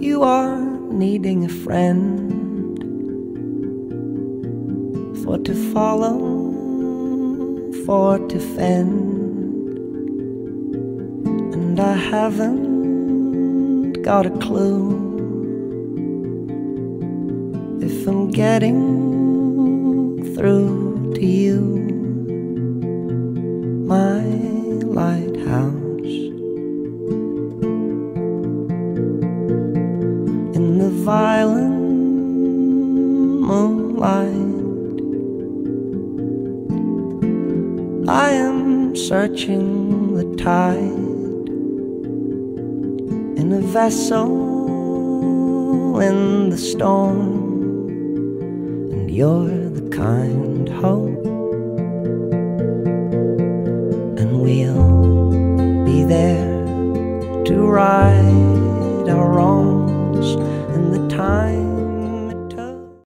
you are needing a friend for to follow, for to fend, and I haven't got a clue if I'm getting through to you, my lighthouse. Violent moonlight, I am searching the tide in a vessel in the storm, and you're the kind hope, and we'll be there to ride time